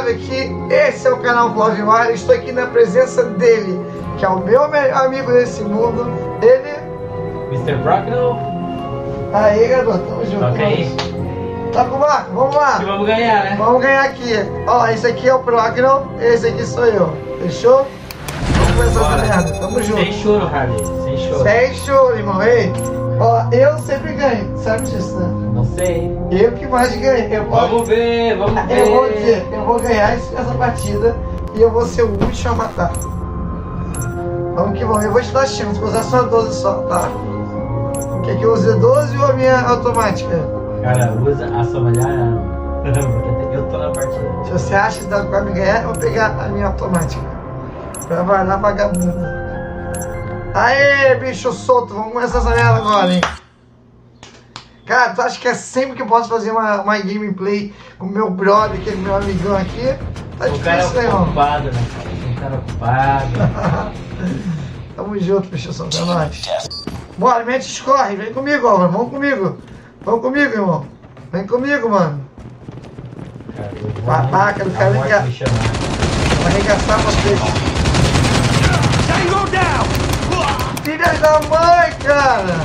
Flávio aqui, esse é o canal Flávio Mar, estou aqui na presença dele, que é o meu melhor amigo desse mundo, ele... Mr. Brocknell, Aí, garoto, tamo junto. Tá com o Marco? Vamos lá. E vamos ganhar, né? Vamos ganhar aqui. Ó, esse aqui é o Progno, esse aqui sou eu. Fechou? Vamos começar essa merda. Tamo junto. Sem choro, Harley. Sem choro. Sem choro, irmão. Ei, ó, eu sempre ganho. Sabe disso, né? Não sei. Eu que mais ganho. Eu, posso- Vamos ver, vamos ver. eu vou dizer, eu vou ganhar essa partida e eu vou ser o último a matar. Vamos que vamos. Eu vou te dar chance, vou usar só 12 só, tá? Quer que eu use 12 ou a minha automática? Cara, usa a somalhar. Porque eu tô na partida. Se você acha que dá pra me ganhar, eu vou pegar a minha automática. Pra varar vagabundo. Aê, bicho solto, vamos começar essa merda agora, hein? Cara, tu acha que é sempre que eu posso fazer uma, uma gameplay com o meu brother, que é meu amigão aqui? Tá o cara difícil, né, é irmão? ocupado, né? cara? O cara é ocupado. Tamo junto, bicho solto, é nóis. Bora, mente escorre, vem comigo, Álvaro, vamos comigo. Vamos comigo, irmão. Vem comigo, mano. Cara, Babaca do a cara, cara. me chamar. Vou arregaçar vocês. Tango down! Filha da mãe, cara!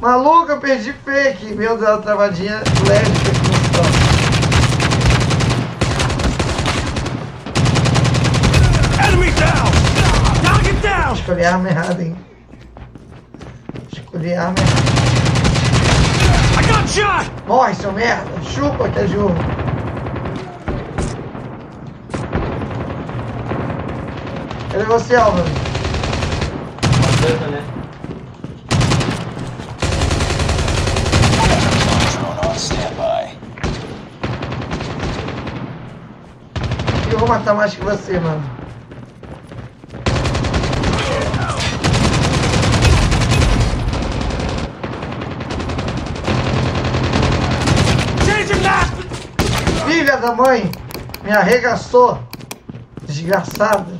Maluco, eu perdi fake. Meu Deus, a travadinha leve no stop. Enemy down! Target down! Escolhi a arma errada, hein? Escolhi a arma errada. I got shot! Morre, seu merda! Chupa que é jogo. Cadê você, Álvaro? Né? Eu vou matar mais que você, mano. Map! Filha da mãe! Me arregaçou! Desgraçada!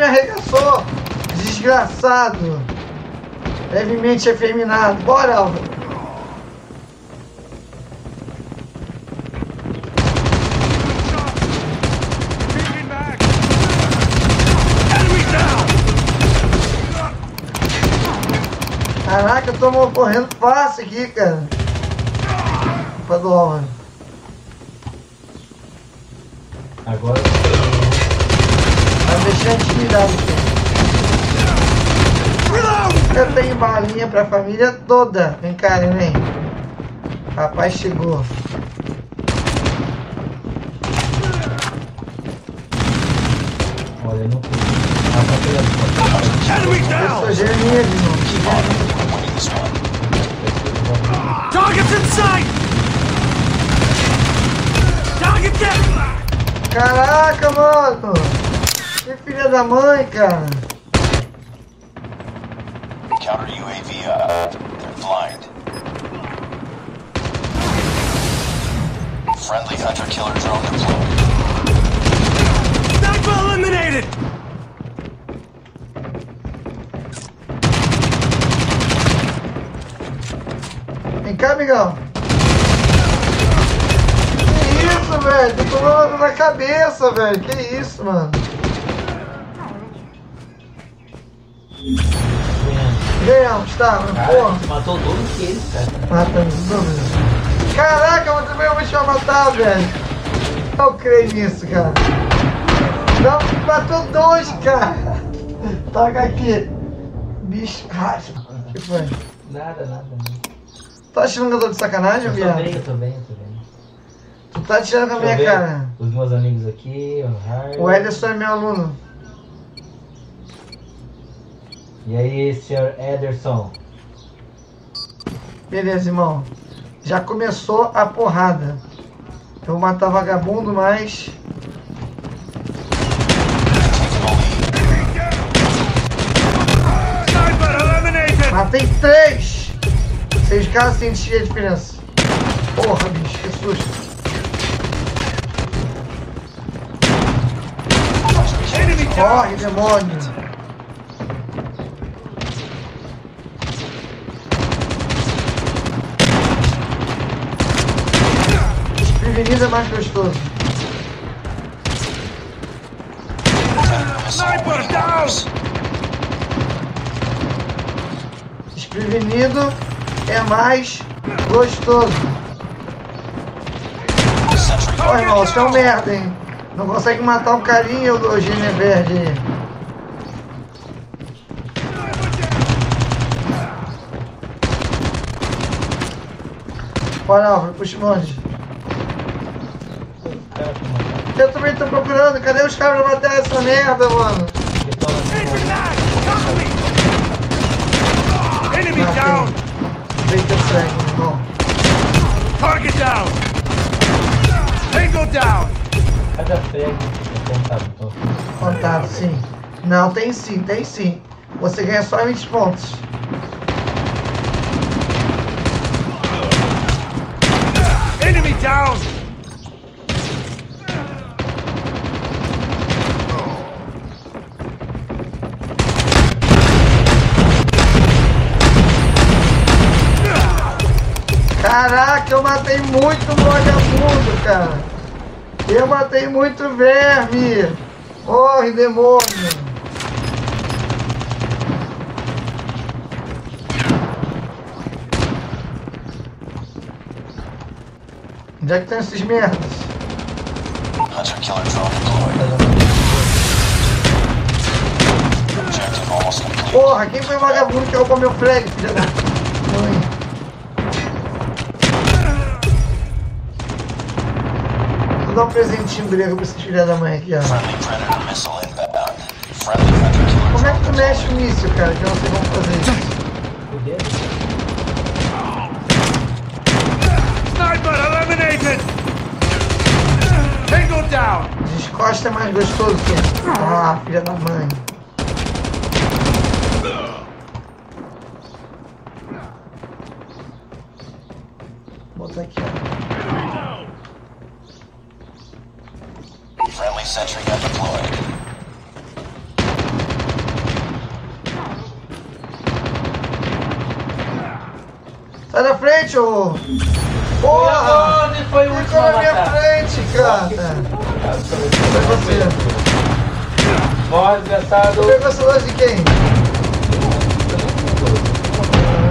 Me arregaçou! Desgraçado! Levemente efeminado. Bora, Álvaro! Caraca, eu correndo fácil aqui, cara. Culpa do. Agora. Vai deixar intimidado aqui. Eu tenho balinha pra família toda. Vem cá, neném. Papai chegou. Olha, não. Ah, tá Eu sou geninha de novo. Targets in sight! Target down! Caraca, mano! Que filha da mãe, cara! Counter UAV up. They're blind. Friendly hunter killer drone deployed. Sniper eliminated! Vem cá, amigão! Que isso, velho? Tô tomando na cabeça, velho! Que isso, mano? Ganhamos, tá? Cara, Porra! matou o dobro que eles, cara. Matamos os dois. Caraca, você também vai te matar, velho. Não creio nisso, cara. Não, matou dois, cara. Toca aqui. Bicho, cara. O que foi? Nada, nada. nada. Tá achando que eu tô de sacanagem, Eu tô viado? bem, eu tô bem, eu tô bem. Tu tá tirando com a minha eu cara. Os meus amigos aqui, o Harley. O Ederson é meu aluno. E aí, senhor Ederson? Beleza, irmão. Já começou a porrada. Eu vou matar vagabundo, mas. Matei três! Seis caras senti a diferença. Porra, bicho, que susto. Corre, demônio! Desprevenido é mais gostoso. Sniper down! Desprevenido é mais gostoso. Ó, irmão, você é um merda, hein? Não consegue matar um carinha do Gênio Verde aí. Bora, Álvaro, puxa o Eu também tô procurando, cadê os caras pra matar essa merda, mano? Enemy down! Feita sangue, irmão. Target down! Tango down! Cada frag contado, então. Contado, sim. Não, tem sim, tem sim. Você ganha só 20 pontos. Enemy down! Caraca, eu matei muito vagabundo, cara. Eu matei muito verme. Corre, demônio. Onde é que estão esses merdas? Hunter killer drone deployed. Objective almost complete. Porra, quem foi o vagabundo que roubou meu frag, filha da dar um presentinho grego pra esses filha da mãe aqui, ó. Como é que tu mexe o míssil, cara? Que eu não sei como fazer isso. Sniper eliminated! Tango down! Descosta é mais gostoso que. Ah, filha da mãe. Vou botar aqui. Sentry gun deployed. Sai da frente, ô! Porra! Onde foi o último na minha frente, cara! Foi você. Morre, desgraçado. Você gostou de quem?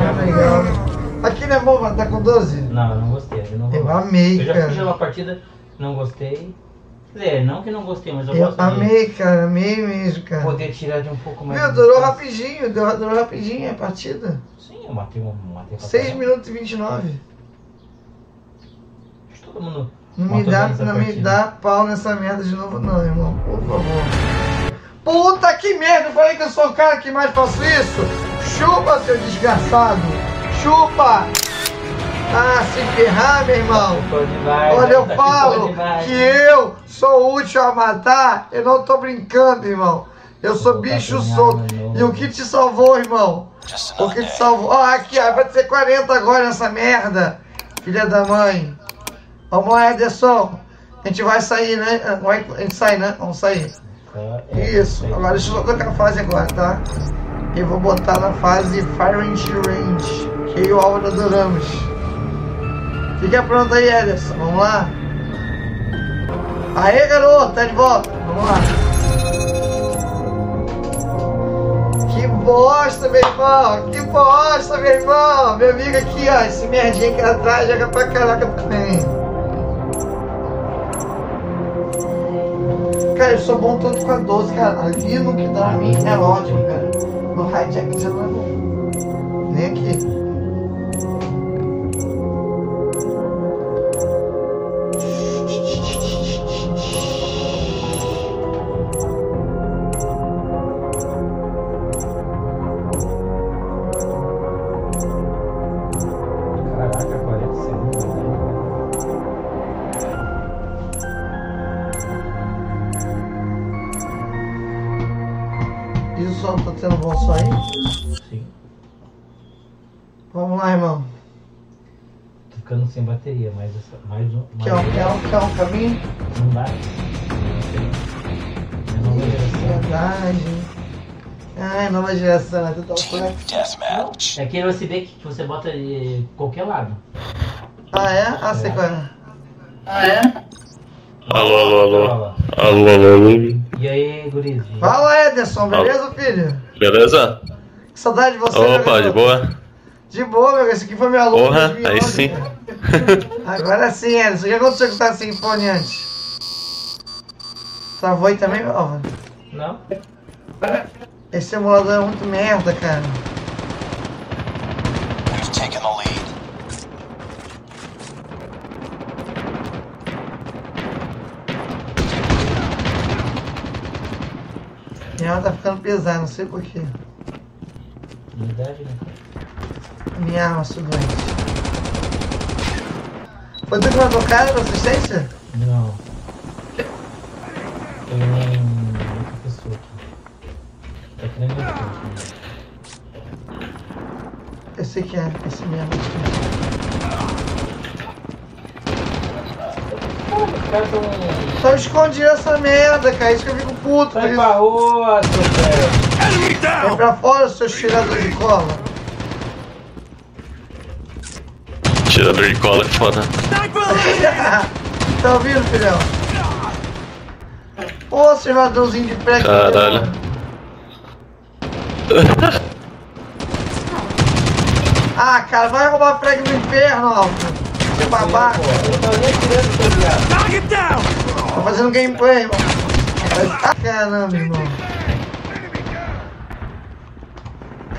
Ah, legal. Aqui não é bom matar com 12? Não, eu não gostei. Eu, não Eu amei, Eu já cara. fui jogar uma partida, não gostei. Dizer, não que não gostei, mas eu, Eu gosto amei, cara, amei mesmo, cara. poder tirar de um pouco mais. Meu, durou rapidinho, durou, durou rapidinho a partida. Sim, eu matei um. Matei pra 6 caramba. minutos e 29. Acho que Todo mundo. Não me, dá, não me dá pau nessa merda de novo, não, irmão. Por favor. Puta que merda! Eu falei que eu sou o cara que mais faço isso! Chupa, seu desgraçado! Chupa! Ah, se ferrar, meu irmão! Demais, Olha, eu tá falo que eu sou útil a matar, eu não tô brincando, irmão. Eu sou Vou bicho solto. E o que te salvou, irmão? O que te salvou? Ó, aqui, ó, vai ser 40 agora nessa merda. Filha da mãe. Vamos lá, Ederson. A gente vai sair, né? A gente sai, né? Vamos sair. Tá, é, Isso. sei. Agora deixa eu só trocar a fase agora, tá? Eu vou botar na fase Firing Range, que e o Álvaro adoramos. Fica pronto aí, Ederson. Vamos lá. Aê, garoto, tá de volta. Vamos lá. Que bosta, meu irmão. Que bosta, meu irmão. Meu amigo aqui, ó. Esse merdinha aqui atrás joga pra caraca também. Cara, eu sou bom tanto com a 12, cara. Ali no que dá pra mim é ótimo, cara. No hijack já não é bom. Nem aqui. E o som tá tendo bom som aí? Sim. lá, irmão. Tô ficando sem bateria, mais, essa, mais um. Mais Quer um, quer um, quer um caminho? Não dá. É nova geração. Verdade. Ai, nova geração, é total Team flex. deathmatch. É aquele USB que você bota de qualquer lado. Ah, é? Ah, sei qual é. Alô, alô, alô. Fala. Alô, alô, alô. E aí, guris? Fala, Ederson, beleza, filho? Beleza? Que saudade de você, meu Opa, de boa? De boa, meu, esse aqui foi meu aluno. Porra, 2011, aí sim. Agora sim, Ederson. O que aconteceu que tá sem fone antes? Travou aí também, meu? Ó, Não? Esse emulador é muito merda, cara. Minha arma tá ficando pesada, não sei porquê. Verdade, né? Minha arma subiu. Foi tu que mandou cara pra assistência? Não. Um... outra pessoa aqui. É que nem meu filho. Eu sei que é, esse mesmo. Os caras tão... Só escondi essa merda, cara. Isso que eu fico puto. Sai pra rua, seu velho. Vem pra fora, seus tiradores de cola. Tirador de cola, que foda. tá ouvindo, filhão? Ô, seu ladrãozinho de prego. Caralho. Ah, cara, vai roubar prego no inferno, Alfa. Seu babaca. Eu tô nem atirando, seu viado. Fazendo gameplay, irmão. Caramba, irmão.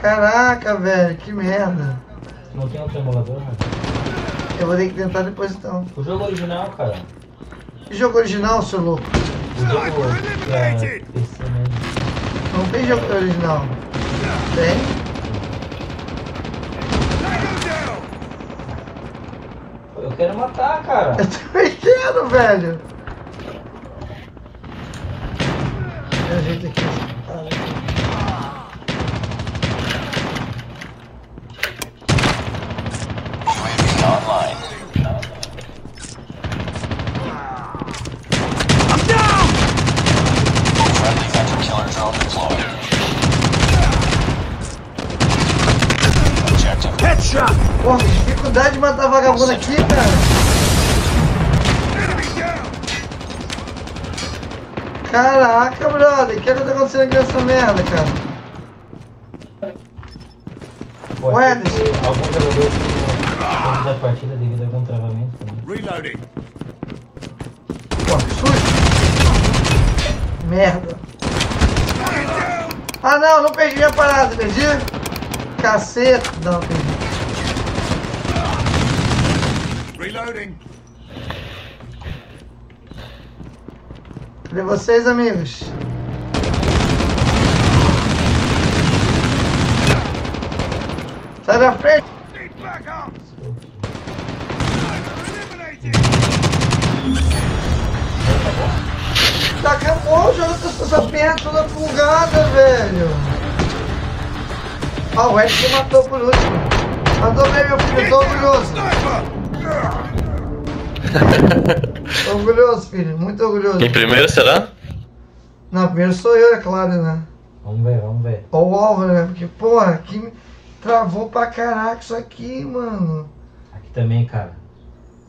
Caraca, velho, que merda. Não tem outro emulador, né? Eu vou ter que tentar depois então. O jogo original, cara. Que jogo original, seu louco? O jogo PC mesmo. Não tem jogo original. Tem? Eu quero matar, cara. Eu também quero, velho. Tem um jeito aqui. Ah, aqui. UAV online. I'm down! Friendly hunter killer drone deployed. Objective. Headshot! Porra, dificuldade de matar vagabundo aqui, cara. Caraca, brother. O que é que tá acontecendo aqui nessa merda, cara? Ué, que algum jogador tenha da partida devido a algum travamento também. Reloading. Pô, que susto. Merda. Ah, não, não perdi minha parada, perdi? Caceta. Não, perdi. Reloading. Cadê vocês, amigos? Sai da frente. Tá acabou o jogo com essa perna toda bugada, velho. Ó, o Ed que matou por último. Mandou bem, meu filho. Tô orgulhoso. Tô orgulhoso, filho. Muito orgulhoso. Em primeiro, será? Não, primeiro sou eu, é claro, né? Vamos ver, vamos ver. Ó o Álvaro, né? Porque, porra, aqui me travou pra caraca isso aqui, mano. Aqui também, cara.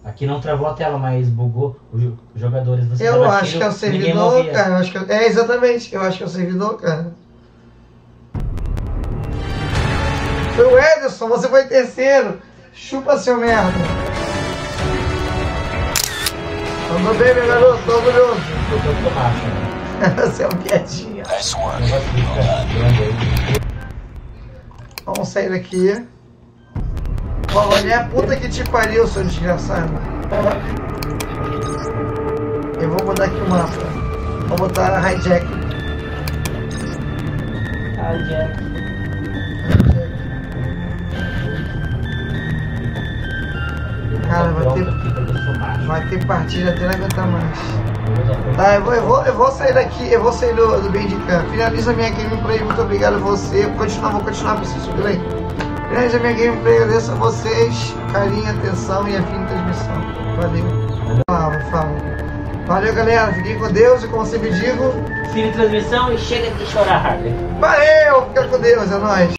Aqui não travou a tela, mas bugou os jo- os jogadores. Você Eu acho tiro, que é o servidor, cara. Eu acho que é... é, exatamente. Eu acho que é o servidor, cara. Foi o Ederson, você foi terceiro. Chupa seu merda. Mandou bem, meu garoto, tô orgulhoso. Você é um piadinha. Aí. Vamos sair daqui. Olha a puta que te pariu, seu desgraçado. Eu vou mudar aqui o mapa. Vou botar hijack. Ah, Jack. hijack. Cara, Tá vai ter- Vai ter partida até não aguentar mais. Tá, eu vou, eu vou, eu vou sair daqui, eu vou sair do, do bem de. Finaliza minha gameplay, muito obrigado a você. Vou continuar, vou continuar, preciso subir aí. Finaliza minha gameplay, agradeço a vocês. Carinho, atenção e fim de transmissão. Valeu. Ah, vou. Valeu, galera. Fiquem com Deus e como sempre digo... Fim de transmissão e chega de chorar, Harley. Valeu! Fica com Deus, é nóis.